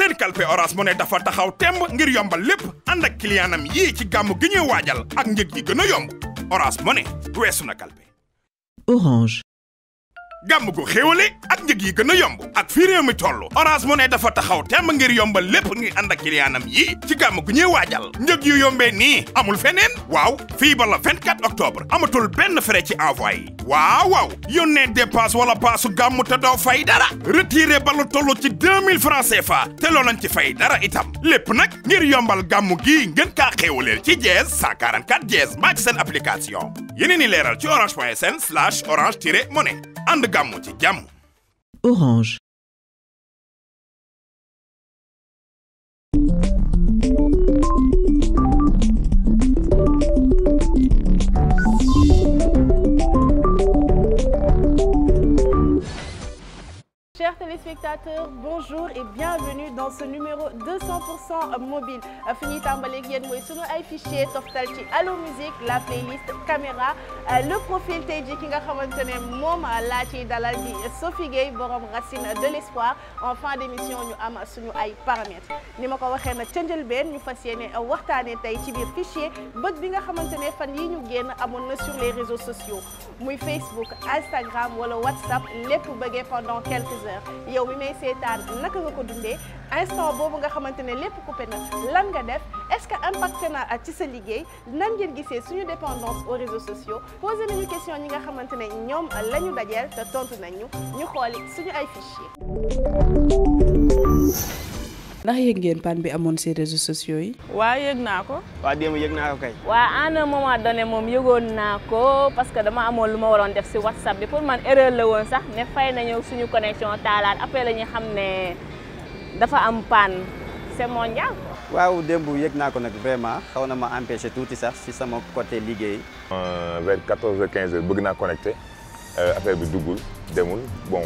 seen kalpe Orange Money dafa taxaw temb ngir yombal lépp ànd ak clientam yii ci gàmm gi ñuy waajal ak njëg yi gën a yomb Orange Money weesu na kalpe Orange. Gàmm gu xéwale ak njëg yi gën a yomb ak fii réew mi toll Orange Money dafa taxaw temb ngir yombal lépp ngi ànd ak clientam yi ci gàmm gu ñuy waajal njëg yu yombee nii amul feneen waaw fii ba la 24 octobre amatul benn frais ci envoi yi waaw waaw yónnee dépense wala paasu gàmm te doo fay dara retiré ba lu toll ci 2000 francs CFA te loo leen ci fay dara itam lépp nag ngir yombal gàmm gi ngeen kaa xéwaleel ci dièse 144 dièse mbaa ci seen application. Yeneen i leeral ci orange point sn slash orange tiré money ànd gàmm ci Orange. Téléspectateurs, bonjour et bienvenue dans ce numéro 200% mobile. Fi ñuy tàmbaleeg yéen mooy sunu ay fichier toftal Musique la playlist caméra. Le profil tey ji ki nga xamante ne Sophie Gueye borom racine de l'espoir. En fin d'émission ñu am suñu ay paramètres. Ni ma ko waxee nag ca njëlbeen ñu fas yéene waxtaanee fichier. Bët bi nga xamante ne fan yi ñu na sur les réseaux sociaux. Facebook Instagram wala WhatsApp lépp bëggee pendant quelques heures yow mi may seetaan naka nga ko instant nga coupé na lan est-ce que impacté na ci sa nan ngeen gisee suñu aux réseaux sociaux? Posé nañu question ñi nga xamante ne la te tontu nañu ñu suñu ndax yëg ngeen panne bi amoon ci réseaux sociaux yi? waa yëg naa ko. waa démb yëg naa ko kay. waa à un moment donné moom yëgoon naa ko parce que dama amoon lu ma waroon def ci WhatsApp bi pour man erreur la woon sax ne fay nañu suñu connexion taalaat après la xam ne dafa am panne c'est mondial. waaw démb yëg naa ko nag vraiment xaw na ma empêché tuuti sax ci sama côté liggéey. vers 14 heures 15 heures bëgg naa connecté affaire bi duggul demul bon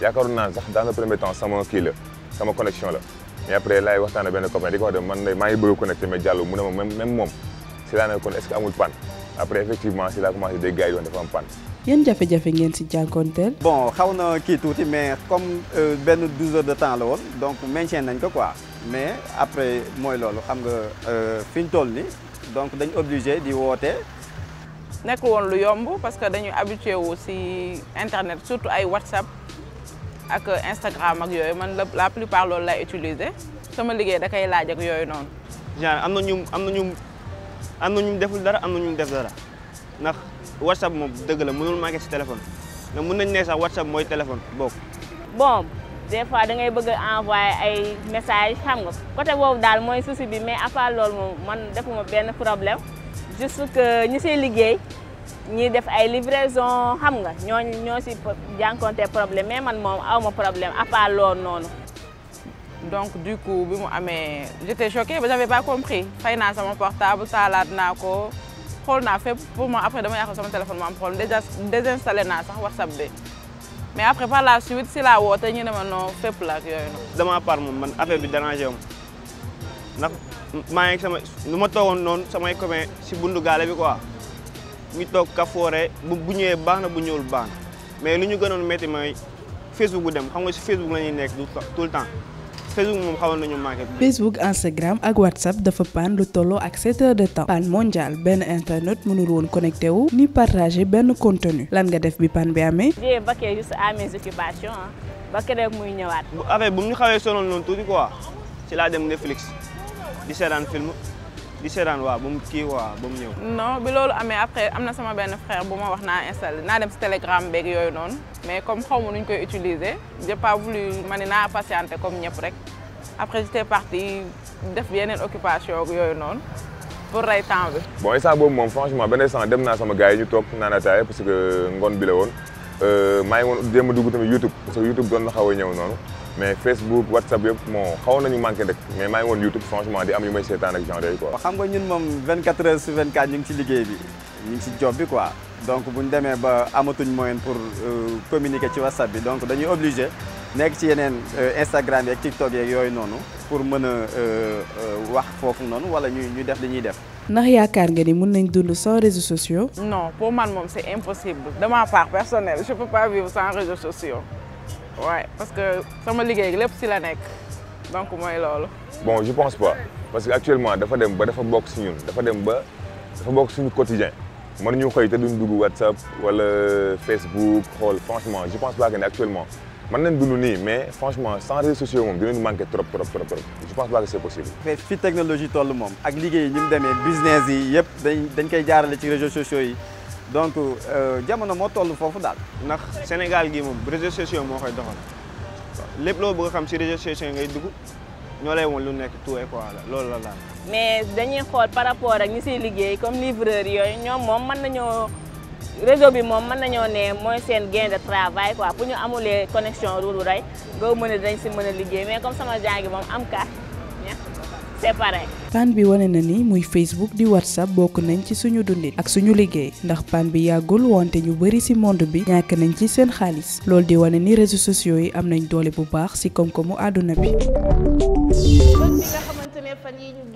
yaakaaroon naa sax dans le premier temps sama kii la sama connexion la. Mais après laay waxtaan ak benn copain di ko wax de man maa ngi bëgg a connecté mais jàll mu ne ma même même moom si laa ne kon est-ce que amul panne? Après effectivement si laa commencé dégg gars yi doon dafa am panne. yan jafe-jafe ngeen ci jànkoonteel. bon xaw na kii tuuti mais comme benn 12 heures de temps la woon donc maintien nañ ko quoi mais après mooy loolu xam nga fi ñu toll ni donc dañ obligé di woote. nekk woon lu yomb parce que dañuy habitué wu ci internet surtout ay WhatsApp. Ak Instagram ak yooyu man la plupart loolu lay utiliser sama liggéey da koy laaj ak yooyu noonu. genre am na ñu am na ñu am na ñu deful dara am na ñu def dara ndax WhatsApp moom dëgg la mënul manqué ci téléphone mais mën nañ ne sax WhatsApp mooy téléphone bokk. bon des fois da ngay bëgg a envoyer ay messages xam nga côté boobu daal mooy souci bi mais à part loolu moom man defuma benn problème juste que ñi siy liggéey. Ñii def ay livraison xam nga ñooñu ñoo si jànkonte problème mais man moom awma problème à part loolu noonu. donc du coup bi mu amee j'étais choquée ba j'avais pas compris fay naa sama portable taalaat naa ko xool naa fépp pour moi après dama yàqal sama téléphone ma am xool déjà désinstallé naa sax WhatsApp bi mais après par la suite si la woote ñu ne ma non fépp la ak yooyu noonu. dama part moom man affaire bi dérangé wu ndax maa ngi sama lu ma toogoon noonu samay copain si bundu gaale bi quoi. Ñu toog kafoore bu bu ñëwee baax na bu ñëwul baax na mais lu ñu gënoon métti mooy Facebook bu dem xam nga si Facebook la ñuy nekk tout le temps Facebook moom xawoon nañu manqué. Facebook Instagram ak WhatsApp dafa panne lu tolloo ak 7 heures de temps. panne mondiale benn internet mënul woon connecté wu ni partager benn contenu lan nga def bi panne bi amee? j'ai vaqué juste à mes occupations ah ba keroog muy ñëwaat. bu affaire bu ñu xawee sonal noonu tuuti quoi ci laa dem Netflix di seetaan film. Di seetaan waaw ba mu kii waaw ba mu ñëw. non bi loolu amee après am na sama benn frère bu ma wax naa installé naa dem si Telegram beeg yooyu noonu mais comme xaw ma nu ñu koy utiliser j'ai pas voulu ma ne naa patienter comme ñëpp rek après j'étais parti def yeneen occupation yooyu noonu pour rey temps bi. bon instant boobu moom franchement benn instant dem naa sama gars yi ñu toog naan ataaya parce que ngoon bi la woon maa ngi woon jéem a dugg tamit YouTube parce que YouTube doon na xaw a ñëw noonu. Mais Facebook WhatsApp yëpp bon xawoon nañu manqué rek mais maa ngi woon YouTube franchement di am yu may seetaan ak genre yi quoi. xam nga ñun moom 24 heures sur 24 ñu ngi ci liggéey bi ñu ngi ci job bi quoi donc bu ñu demee ba amatuñ moyen pour communiquer ci WhatsApp bi donc dañuy obligé nekk ci yeneen Instagram yeeg TikTok yeeg yooyu noonu pour mën a wax foofu noonu wala ñu ñu def li ñuy def. ndax yaakaar nga ni mën nañ dund sans réseaux sociaux? non pour man moom c'est impossible de ma part personnelle je peux pas vivre sans réseaux sociaux. Ouais parce que sama liggéey lépp ci la nekk. Donc mooy loolu. bon je pense pas. Parce que actuellement dafa dem ba dafa bokk si ñun. Dafa dem ba dafa bokk suñu quotidien. Mën ñu xëy te duñ dugg WhatsApp wala Facebook xool. Franchement je pense pas que ne actuellement. Mën nañ dund nii mais franchement sans réseaux sociaux moom dinañ manqué trop trop trop trop. Je pense pas que c'est possible. mais fi technologie toll moom ak liggéey yi mu demee business yi yëpp dañ dañ koy jaarale ci réseaux sociaux yi donc jamono moo toll foofu daal. ndax Sénégal gi moom réseaux sociaux moo koy doxal lépp loo bëgg a xam si réseaux sociaux ngay dugg ñoo lay woon lu nekk tout et quoi la loolu la daal. mais dañuy xool par rapport ak ñi siy liggéey comme livreur yooyu ñoom moom mën nañoo réseau bi moom mën nañoo ne mooy seen gain de travail quoi bu ñu amulee connexion ruuru rey nga mën a dañ si mën a liggéey mais comme sama jangi moom am carte c'est pareil. bi wane na ni muy Facebook di WhatsApp bokk nañ ci suñu dundin ak suñu liggéey ndax pan bi yàggul wante ñu bari ci monde bi ñàkk nañ ci seen xaalis loolu di wane ni réseaux sociaux yi am nañ doole bu baax ci koom-koomu àdduna bi.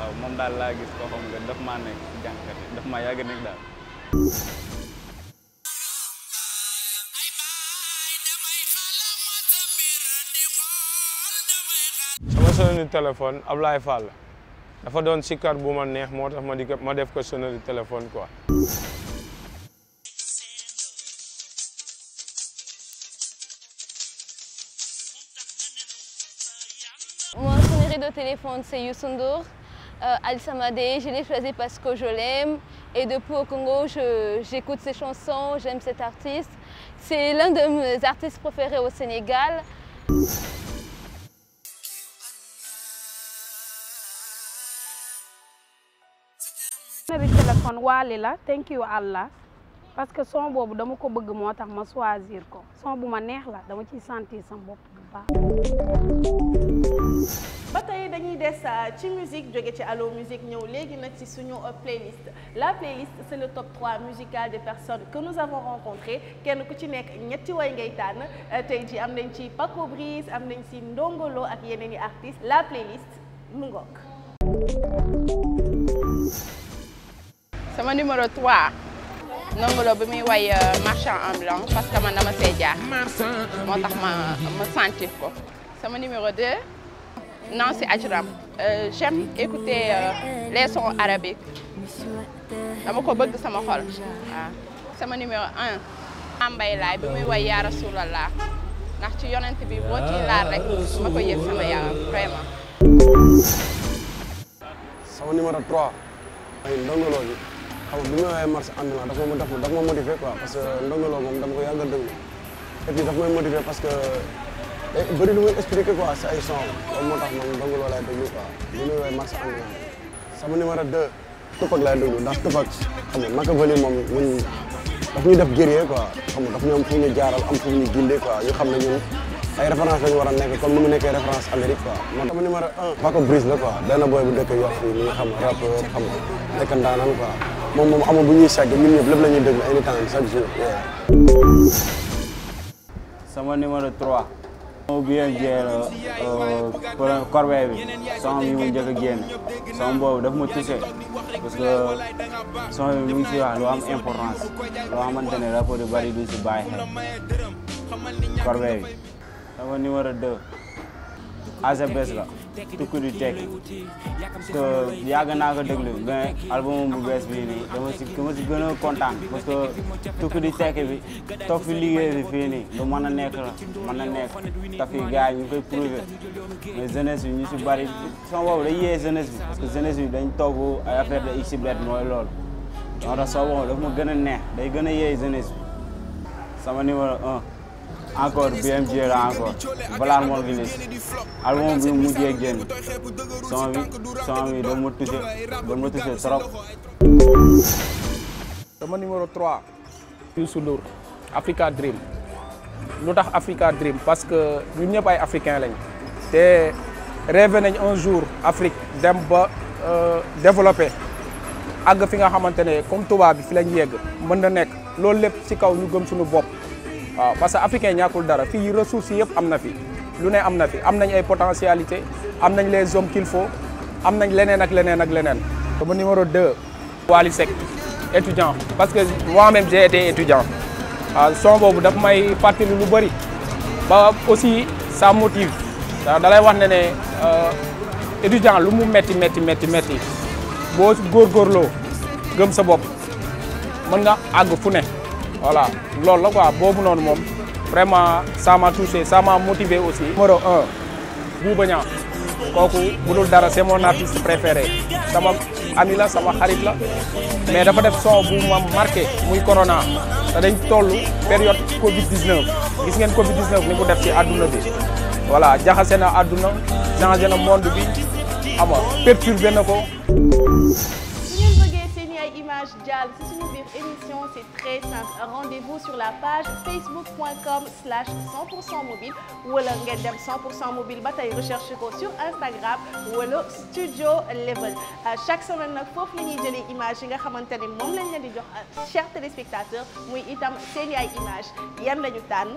waaw moom daal laa gis koo xam nga daf maa nekk jànkat yi daf maa yàgg nekk daal. sama sonnerie téléphone Ablaye Fall dafa doon sikar bu ma neex moo tax ma di ma def ko sonnerie téléphone quoi. Mon sonnerie de téléphone, c'est Youssou Ndour. Euh, Al Samadé, je l'ai choisi parce que je l'aime. Et depuis au Congo, j'écoute ses chansons, j'aime cet artiste. C'est l'un de mes artistes préférés au Sénégal. thank you Allah parce que son la. Ba tey dañuy des euh, ci musique jóge ci Allo Musique ñëw léegi nag ci suñu euh, playlist. La playlist c'est le top 3 musical des personnes que nous avons rencontrées. Kenn ku ci nekk ñetti way ngay tànn. Euh, tey ji am nañ ci Paco Brice am nañ ci Ndongolo ak yeneen i artistes. La playlist mu ngoog. Sama numéro 3 Ndongolo bi muy way marchand ambulant parce que man dama see jaar. Moo tax ma ma sentir ko. Sama numéro 2 Nancy Ajram Euh, j'aime écouter euh, les sons arabiques. Dama ko bëgg sama xol. Waaw sama numéro 1 Ambay Laay bi muy way yaa Rasulallah. Ci yonent bi laal rek sama vraiment. Sama numéro 3 ay bi. Marché ma ma quoi parce que dama ko et puis parce que bëri lu muy expliqué quoi si ay son loolu moo tax man ndongolo laay déglu quoi sama numéro 2 Tupac laay déglu ndax Tupac xam nga Machiavelli moom ñun daf ñuy def guerrier quoi xam nga daf ñu am fu ñu jaaral am fu ñu gindee quoi ñu ay ni mu nekkee référence Amérique quoi moo tax sama numéro 1 Paco Brice la quoi benn boy bu dëkk Yoff fii mi nga xam rappeur xam nga nekk ndaanaan quoi moom moom amul bu ñuy segg anytime sama numéro 3. Moo bien jël corbeille bi. Son yi mu njëkk a génn. Boobu daf ma touché. Parce que son bi mu ngi si wax lu am importance. Loo xamante ne rapport yu bari du si bàyyi xel. Corbeille bi. Sama numéro 2 AGBS la. Tukku di tekki parce que yàgg naa ko déglu mais album bu bees bii nii dama si dama si gën a kontaan parce que tukku di tekki bi toog fi liggéey bi fii nii lu mën a nekk la mën na nekk te fii gars yi ñu koy prouver mais jeunesse bi ñu si bari sama boobu day yee jeunesse bi parce que jeunesse bi dañ togg ay affaire de xibet mooy loolu moo tax soo boobu dafa ma gën a neex day gën a yee jeunesse bi sama numéro un encore BMG la encore. Valar Morgulis album bi mu mujjee génn. Son bi son bi da ma touché da ma touché trop. sama numéro 3 Youssou Ndour. Africa Dream. Lu Africa Dream? Parce que ñun ñëpp ay africain lañ. Te rêvé nañ un jour Afrique dem ba développé. Àgg fi nga xamante ne comme tubaab bi fi lañ yegg. Mën na nekk. Loolu lépp ci kaw ñu gëm suñu waaw parce que africain ñàkkul dara fii ressources yëpp am na fi. Lu ne am na fi. Am nañ ay potentialité am nañ les hommes qu'il faut am nañ leneen ak leneen ak leneen. sama numéro 2. Wally Seck étudiant. Parce que moi-même j'ai été étudiant. Waaw son boobu daf may fàttali lu bëri ba aussi ça motive. Da lay wax ne ne étudiant lu mu metti metti metti metti boo góorgóorloo gëm sa bopp. Mën nga àgg fu ne. Voilà. Loolu la quoi. Boobu noonu moom vraiment ça m'a touché ça m'a aussi. numéro un Bouba Niang. Kooku bu dul dara c'est mon artiste préféré. Sama ami la sama xarit la. Mais dafa def son bu ma marqué muy Corona. Te dañ toll période Covid 19 gis ngeen Covid 19 ni mu def ci àdduna bi. Voilà jaxase na àdduna changé na monde bi. Xam nga perturbé na ko. Ci suñu biir émission c'est très simple. Rendez-vous sur la page facebook.com slash 100% mobile wala ngeen dem 100% mobile ba tey recherche sur Instagram wala studio level. Chaque semaine nag foofu la ñuy jëlee image yi nga xamante ne jox chers téléspectateurs muy itam seen ay image. Yan lañu tànn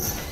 you